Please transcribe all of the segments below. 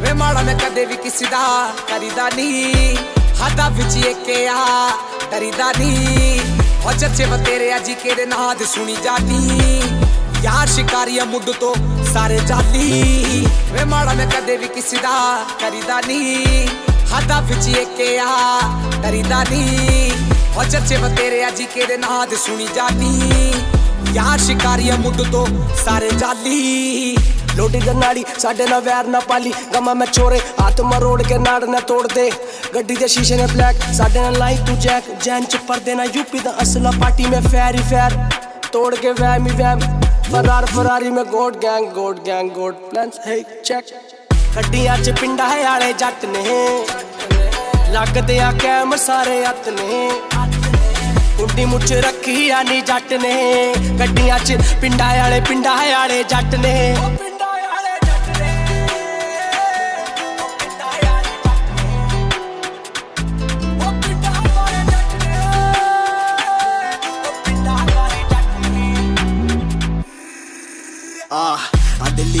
ਵੇ ਮਾੜਾ ਮੈਂ ਕਦੇ ਵੀ ਕਿਸੇ ਦਾ ਕਰੀਦਾ ਨਹੀਂ। ਹੱਦਾਂ ਵਿੱਚ ਏਕੇ ਆ ਕਰੀਦਾ ਨਹੀਂ। ਹੋ ਚੱਚੇ ਵਾ ਤੇਰੇ ਅਜੀ ਕਿਹਦੇ ਨਾਦ ਸੁਣੀ ਜਾਂਦੀ। ਯਾਰ ਸ਼ਿਕਾਰੀਆ ਮੁੱਢ ਤੋਂ ਸਾਰੇ ਜਾਲੀ ਵੇ ਮਾੜਾ ਮੈਂ ਕਦੇ ਵੀ ਕਿਸੇ ਦਾ ਕਰੀਦਾ ਨਹੀਂ। ਹੱਦਾਂ ਵਿੱਚ ਏਕੇ ਆ ਕਰੀਦਾ ਨਹੀਂ। ਹੋ ਚੱਚੇ ਵਾ ਤੇਰੇ ਅਜੀ ਕਿਹਦੇ ਨਾਦ ਸੁਣੀ ਜਾਂਦੀ। ਯਾਰ ਸ਼ਿਕਾਰੀਆ ਮੁੱਢ ਤੋਂ ਸਾਰੇ ਜਾਲੀ ਵੈਮ ਫਰਾਰ ਫਰਾਰੀ ਮੈਂ god gang god gang god plans ਹੈ ਚੈੱਕ ਗੱਡੀਆਂ ਚ ਪਿੰਡਾ ਹੈ ਆਲੇ ਜੱਟ ਨੇ ਲੱਗਦੇ ਆ ਕੈਮ ਸਾਰੇ ਹੱਥ ਨੇ ਕੁੰਡੀ ਮੁੱਛ ਰੱਖੀ ਆ ਨੀ ਜੱਟ ਨੇ ਗੱਡੀਆਂ 'ਚ ਪਿੰਡਾਂ ਵਾਲੇ ਪਿੰਡਾਂ ਵਾਲੇ ਜੱਟ ਨੇ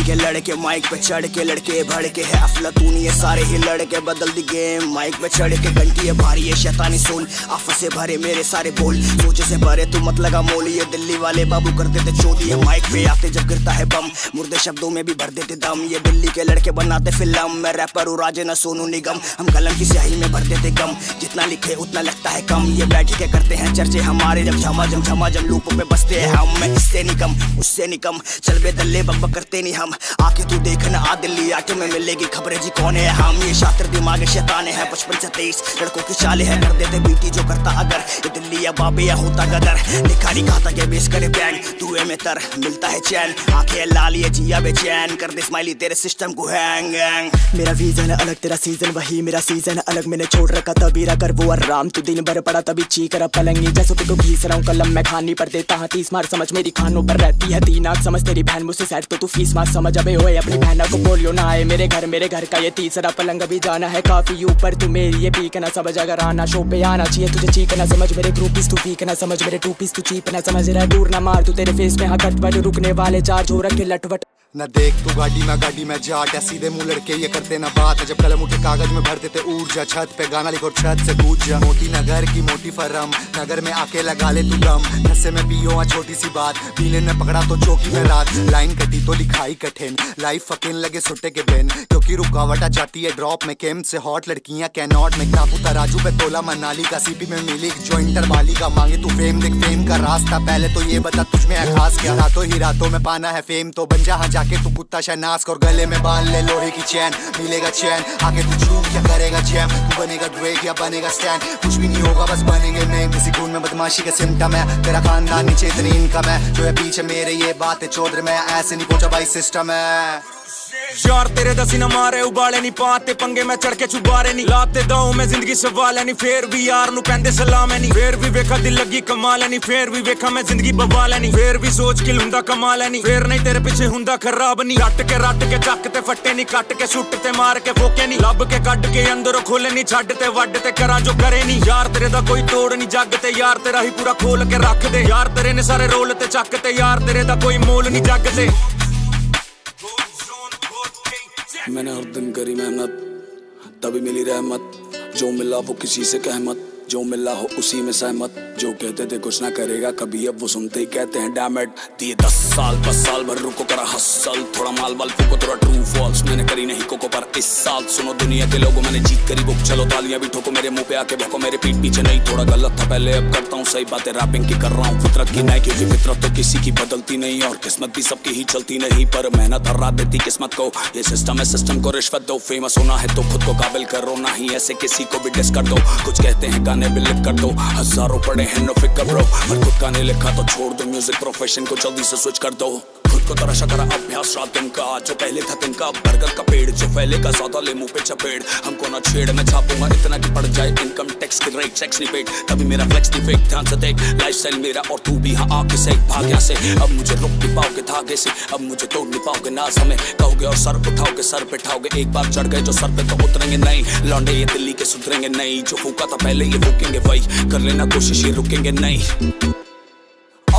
के लड़के, माइक पे चढ़ के लड़के भड़ के है। अफलातूनी ये सारे ही लड़के बदल दी गेम माइक पे चढ़ के घंटी है भारी है शैतानी सोल। आफ से भरे मेरे सारे बोल। सोचे से भरे तू मत लगा मोल। ये दिल्ली वाले बाबू कर देते चोली है माइक पे आते जब गिरता है बम। मुर्दे शब्दों में भी भर देते दम। ये दिल्ली के लड़के बनाते फ़िल्म। मैं रैपर हूँ, राजे न सोनू निगम। हम कलम की स्याही में भर देते गम। जितना लिखे उतना लगता है कम। ये बैठ के करते हैं चर्चे हमारे। जब झमा जम झमा जम लूपों पे बसते हैं हम। मैं इससे निकम, उससे निकम। चल बे दल्ले बक करते नहीं हम। आके तू देखना आ दिल्ली आटे में मिलेगी खबरें जी कौन है? हम ये शातिर दिमाग शैतान है बचपन से तेईस। लड़कों की चाले है, कर देते बीटी जो करता अगर। ये दिल्ली या बाबे या होता गदर। लिखा नहीं खाता के बेस करे बैंग तू में तर, मिलता है चैन। आँखें लाल, ये जिया बेचैन। कर दे स्माइली, तेरे सिस्टम को हैंग हैंग मेरा विजन अलग, तेरा सीज़न वही। मेरा सीज़न अलग, मैंने छोड़ रखा तबीरा कर वो आराम। तू दिन भर पड़ा तभी ची कर पलंगी। जैसे तुझको घीस रहा हूँ, कलम मैं खानी पर देता हाँ। तीस मार, समझ मेरी खानों पर रहती है, तीन आग। समझ तेरी बहन मुझसे सेट तो तू फ़ीस मार, समझ अबे होए अपनी बहना को बोलियो, ना आए मेरे घर मेरे घर का ये तीसरा पलंग भी जाना है काफ़ी ऊपर। तू मेरी ये पीक ना समझ, अगर आना शो पे आना चाहिए तुझे चीक ना समझ। मेरे ग्रुपीस तू वीक ना समझ, मेरे टू पीस तू चीप ना समझ। रहा दूर ना मार, तू तेरे फेस में हाँ कटवट रुकने वाले चार जो रखे लटवट। न देख तू गाड़ी, ना गाड़ी, में जाट। या सीधे मुँह लड़के ये करते ना बात। जब कलम उठे कागज़ में भर देते ऊर्जा। छत पे गाना लिखो, छत से कूद जा मोटी नगर की मोटी फरम नगर में आके लगा ले तू दम नशे में पियो छोटी सी बात। पीले ने पकड़ा तो चौकी में रात। लाइन कटी तो लिखाई कठिन लाइफ फकिन लगे सुटे के दिन क्योंकि रुकावट आ जाती है ड्रॉप में। केम से हॉट लड़कियाँ कैनॉट में काबू तराजू पे तोला मनाली का सीपी में मिली। जो इंटर वाली का मांगे तू फेम देख फेम का रास्ता। पहले तो ये बता तुझ में है खास क्या? रातों ही रातों में पाना है फेम तो बन जा जाके तू कुत्ता शहनाज और गले में बाँध ले लोहे की चैन। मिलेगा चैन। आगे तू चूम क्या करेगा जैम तू बनेगा ड्रेक या बनेगा स्टैंड कुछ भी नहीं होगा, बस बनेंगे मैं। किसी खून में बदमाशी का सिम्टम है। तेरा खानदान नीचे इतनी इनकम है। जो है पीछे मेरे ये बात है चौधरी। में ऐसे नहीं पहुँचा भाई सिस्टम है ਯਾਰ, ਤੇਰੇ ਦਸੀ ਨਾ ਮਾਰੇ, ਉਬਾਲੇ ਨਹੀਂ ਪਾਤੇ ਪੰਗੇ ਮੈਂ ਚੜ ਕੇ ਚੁਬਾਰੇ ਨਹੀਂ ਲਾਤੇ ਦਉ ਮੈਂ ਜ਼ਿੰਦਗੀ ਸਵਾਲ ਨਹੀਂ ਫੇਰ ਵੀ ਯਾਰ ਨੂੰ ਕਹਿੰਦੇ ਸਲਾਮ ਨਹੀਂ ਫੇਰ ਵੀ ਵੇਖਾ ਦਿਲ ਲੱਗੀ ਕਮਾਲ ਨਹੀਂ ਫੇਰ ਵੀ ਵੇਖਾ ਮੈਂ ਜ਼ਿੰਦਗੀ ਬਵਾਲ ਨਹੀਂ ਫੇਰ ਵੀ ਸੋਚ ਕੇ ਹੁੰਦਾ ਕਮਾਲ ਨਹੀਂ ਫੇਰ ਨਹੀਂ ਤੇਰੇ ਪਿੱਛੇ ਹੁੰਦਾ ਖਰਾਬ ਨਹੀਂ ਰੱਟ ਕੇ ਰੱਟ ਕੇ ਚੱਕ ਤੇ ਫੱਟੇ ਨਹੀਂ ਕੱਟ ਕੇ ਸੁੱਟ ਤੇ ਮਾਰ ਕੇ ਫੋਕੇ ਨਹੀਂ ਲੱਭ ਕੇ ਕੱਢ ਕੇ ਅੰਦਰੋਂ ਖੋਲੇ ਨਹੀਂ ਛੱਡ ਤੇ ਵੱਡ ਤੇ ਕਰਾਂ ਜੋ ਕਰੇ ਨਹੀਂ ਯਾਰ, ਤੇਰੇ ਦਾ ਕੋਈ ਤੋੜ ਨਹੀਂ ਜੱਗ ਤੇ ਯਾਰ ਤੇਰਾ ਹੀ ਪੂਰਾ ਖੋਲ ਕੇ ਰੱਖ ਦੇ। ਯਾਰ, ਤੇਰੇ ਨੇ ਸਾਰੇ ਰੋਲ ਤੇ ਚੱਕ ਤੇ। ਯਾਰ, ਤੇਰੇ ਦਾ ਕੋਈ ਮੋਲ ਨਹੀਂ ਜੱਗ ਤੇ। मैंने हर दिन करी मेहनत तभी मिली रहमत। जो मिला वो किसी से कहमत। जो मिला हो उसी में सहमत। जो कहते थे कुछ ना करेगा, कभी अब वो सुनते ही कहते हैं डैमेट दिए दस साल बस साल भर रुको, करा हसल थोड़ा माल बाल फूको, थोड़ा ट्रू फॉल्स मैंने करी नहीं कोको, पर इस साल सुनो दुनिया के लोगों, मैंने जीत करी बुक। चलो तालियाँ भी ठोको, मेरे मुँह पे आके भोको मेरे पीठ पीछे नहीं, थोड़ा गलत था पहले, अब करता हूँ सही बातें। रैपिंग की कर रहा हूँ फितरत की, नहीं, क्योंकि फितरत तो किसी की बदलती नहीं और किस्मत भी सबकी ही चलती नहीं। पर मेहनत हरा देती किस्मत को। ये सिस्टम है सिस्टम को रिश्वत दो। फ़ेमस होना है तो खुद को काबिल करो, ना ही ऐसे किसी को भी डिस दो। कुछ कहते हैं गाने भी लिख कर दो। हज़ारों पड़े हैं नो फ़िक्र ब्रो मैं खुद का नहीं लिखा तो छोड़ दो म्यूज़िक प्रोफेशन को जल्दी से स्विच कर दो। को तराशा करा अभ्यास रात दिन का, जो पहले था दिन का। बरगद का पेड़ जो फैलेगा ज़्यादा ले मुँह पे चपेड़। हमको ना छेड़, मैं छापूँगा इतना कि पड़ जाए इनकम टैक्स की रेट सेक्स नहीं पेड तभी मेरा फ्लेक्स नहीं फेक ध्यान से देख। लाइफस्टाइल मेरा और तू भी हाँ आके से भाग यहाँ से। अब मुझे रोक नहीं पाओगे, धागे से। अब मुझे तोड़ नहीं पाओगे, ना समय। कहोगे और सर उठाओगे, सर पे ठाओगे। एक बार चढ़ गए जो सर पे तो उतरेंगे नहीं। लौंडे ये दिल्ली के सुधरेंगे नहीं। जो फूका था पहले ये फूकेंगे, वही। कर लेना कोशिश, ये रुकेंगे नहीं।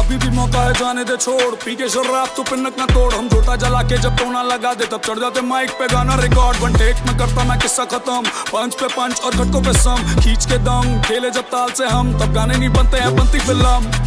अभी भी मौका है जाने दे, छोड़। पी के शराब तो ना तोड़। हम जोटा जला के जब टोना लगा दे, तब चढ़ जाते माइक पे गाना रिकॉर्ड वन टेक में करता मैं किस्सा खत्म। पंच पे पंच और घटकों पे सम। खींच के दम, खेले जब ताल से हम। तब गाने नहीं बनते हैं, बनती फ़िल्म।